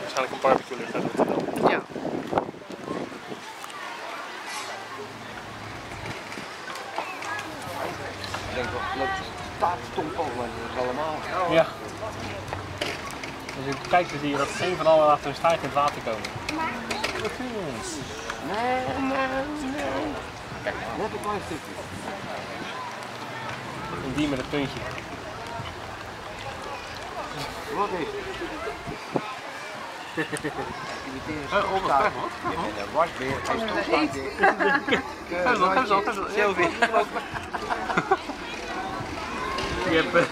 waarschijnlijk een barbecue ligt uit Rotterdam. Ja. Ik denk wel, staat stom is allemaal. Ja. Als je kijkt, dan zie je dat één van allen laten hun staart in het water komen. Nee, nee, nee. Kijk, net een klein stukje. En die met het puntje. Wat is wat krijg je? Je bent een wasbeer. We stond eten? Geef. Sylvie. Je hebt, eh,